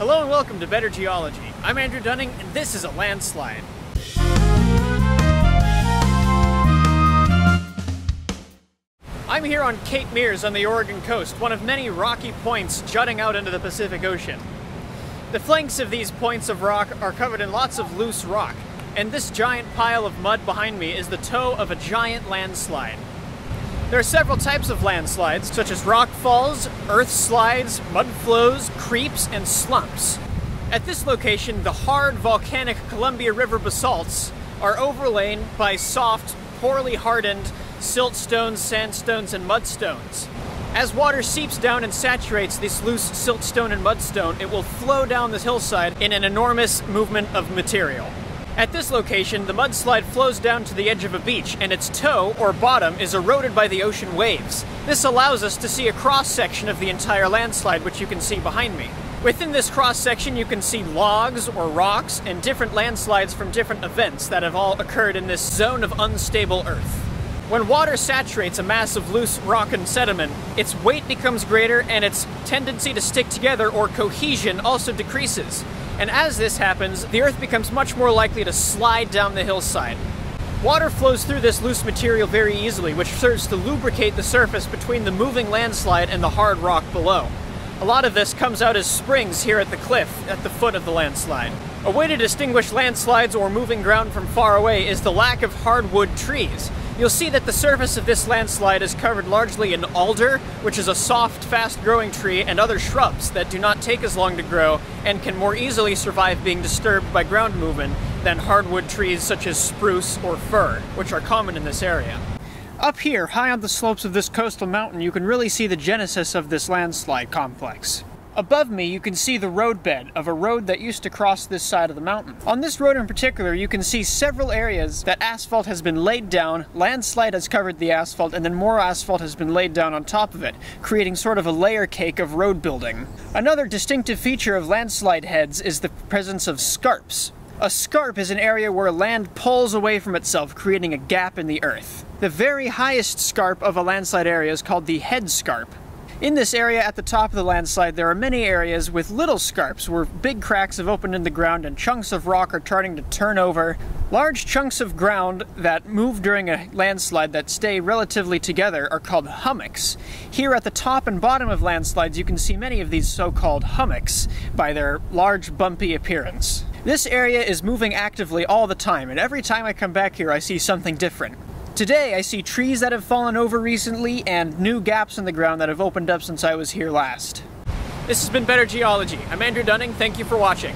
Hello and welcome to Better Geology. I'm Andrew Dunning and this is a landslide. I'm here on Cape Meares on the Oregon coast, one of many rocky points jutting out into the Pacific Ocean. The flanks of these points of rock are covered in lots of loose rock, and this giant pile of mud behind me is the toe of a giant landslide. There are several types of landslides, such as rock falls, earth slides, mud flows, creeps, and slumps. At this location, the hard volcanic Columbia River basalts are overlain by soft, poorly hardened siltstones, sandstones, and mudstones. As water seeps down and saturates this loose siltstone and mudstone, it will flow down this hillside in an enormous movement of material. At this location, the mudslide flows down to the edge of a beach, and its toe, or bottom, is eroded by the ocean waves. This allows us to see a cross-section of the entire landslide, which you can see behind me. Within this cross-section, you can see logs or rocks and different landslides from different events that have all occurred in this zone of unstable earth. When water saturates a mass of loose rock and sediment, its weight becomes greater and its tendency to stick together or cohesion also decreases. And as this happens, the earth becomes much more likely to slide down the hillside. Water flows through this loose material very easily, which serves to lubricate the surface between the moving landslide and the hard rock below. A lot of this comes out as springs here at the cliff at the foot of the landslide. A way to distinguish landslides or moving ground from far away is the lack of hardwood trees. You'll see that the surface of this landslide is covered largely in alder, which is a soft, fast-growing tree, and other shrubs that do not take as long to grow and can more easily survive being disturbed by ground movement than hardwood trees such as spruce or fir, which are common in this area. Up here, high on the slopes of this coastal mountain, you can really see the genesis of this landslide complex. Above me, you can see the roadbed of a road that used to cross this side of the mountain. On this road in particular, you can see several areas that asphalt has been laid down, landslide has covered the asphalt, and then more asphalt has been laid down on top of it, creating sort of a layer cake of road building. Another distinctive feature of landslide heads is the presence of scarps. A scarp is an area where land pulls away from itself, creating a gap in the earth. The very highest scarp of a landslide area is called the head scarp. In this area at the top of the landslide, there are many areas with little scarps where big cracks have opened in the ground and chunks of rock are starting to turn over. Large chunks of ground that move during a landslide that stay relatively together are called hummocks. Here at the top and bottom of landslides, you can see many of these so-called hummocks by their large bumpy appearance. This area is moving actively all the time, and every time I come back here I see something different. Today I see trees that have fallen over recently and new gaps in the ground that have opened up since I was here last. This has been Better Geology. I'm Andrew Dunning, thank you for watching.